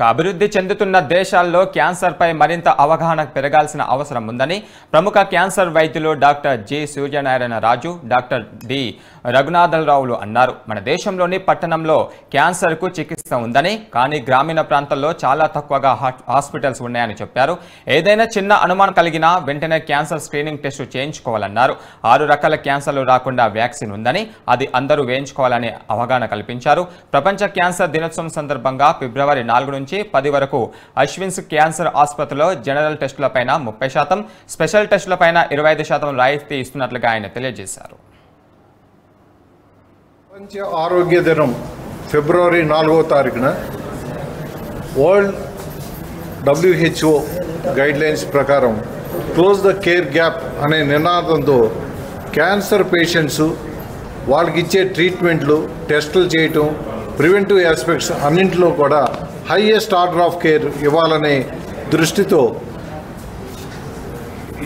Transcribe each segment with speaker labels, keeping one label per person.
Speaker 1: అభివృద్ధి చెందుతున్న దేశాల్లో క్యాన్సర్పై మరింత అవగాహన పెరగాల్సిన అవసరం ఉందని ప్రముఖ క్యాన్సర్ వైద్యులు doctor G Suryanarayana Raju doctor D రఘునాథరావులు అన్నారు. మన దేశంలోని పట్టణంలో క్యాన్సర్కు చికిత్స ఉందని కానీ గ్రామీణ ప్రాంతాల్లో చాలా తక్కువగా హాస్పిటల్స్ ఉన్నాయని చెప్పారు. ఏదైనా చిన్న అనుమానం కలిగినా వెంటనే క్యాన్సర్ స్క్రీనింగ్ టెస్టు చేయించుకోవాలన్నారు. ఆరు రకాల క్యాన్సర్లు రాకుండా వ్యాక్సిన్ ఉందని అది అందరూ వేయించుకోవాలని అవగాహన కల్పించారు. ప్రపంచ క్యాన్సర్ దినోత్సవం సందర్భంగా ఫిబ్రవరి నాలుగు నుంచి పది వరకు. అశ్విన్స్ క్యాన్సర్ ఆసుపత్రిలో జనరల్ టెస్టులపైన ముప్పై శాతం స్పెషల్ టెస్టులపైన ఇరవై ఐదు శాతం రాయితీ ఇస్తున్నట్లుగా ఆయన తెలియజేశారు.
Speaker 2: ప్రపంచ ఆరోగ్య దినం ఫిబ్రవరి నాలుగో తారీఖున వరల్డ్ డబ్ల్యూహెచ్ఓ గైడ్లైన్స్ ప్రకారం క్లోజ్ ద కేర్ గ్యాప్ అనే నినాదంతో క్యాన్సర్ పేషెంట్స్ వాళ్ళకి ఇచ్చే ట్రీట్మెంట్లు టెస్టులు చేయటం ప్రివెంటివ్ ఆస్పెక్ట్స్ అన్నింటిలో కూడా హైయెస్ట్ ఆర్డర్ ఆఫ్ కేర్ ఇవ్వాలనే దృష్టితో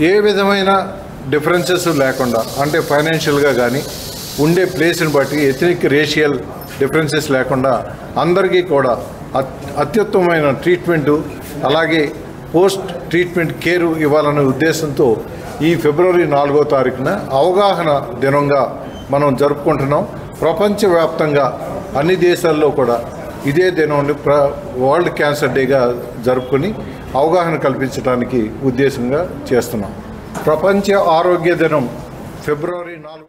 Speaker 2: ఏ విధమైన డిఫరెన్సెస్ లేకుండా అంటే ఫైనాన్షియల్గా కానీ ఉండే ప్లేస్ని బట్టి ఎథనిక్ రేషియల్ డిఫరెన్సెస్ లేకుండా అందరికీ కూడా అత్యుత్తమైన ట్రీట్మెంటు అలాగే పోస్ట్ ట్రీట్మెంట్ కేర్ ఇవ్వాలనే ఉద్దేశంతో ఈ ఫిబ్రవరి నాలుగో తారీఖున అవగాహన దినంగా మనం జరుపుకుంటున్నాం. ప్రపంచవ్యాప్తంగా అన్ని దేశాల్లో కూడా ఇదే దినం ప్ర వరల్డ్ క్యాన్సర్ డేగా జరుపుకొని అవగాహన కల్పించడానికి ఉద్దేశంగా చేస్తున్నాం. ప్రపంచ ఆరోగ్య దినం ఫిబ్రవరి నాలుగు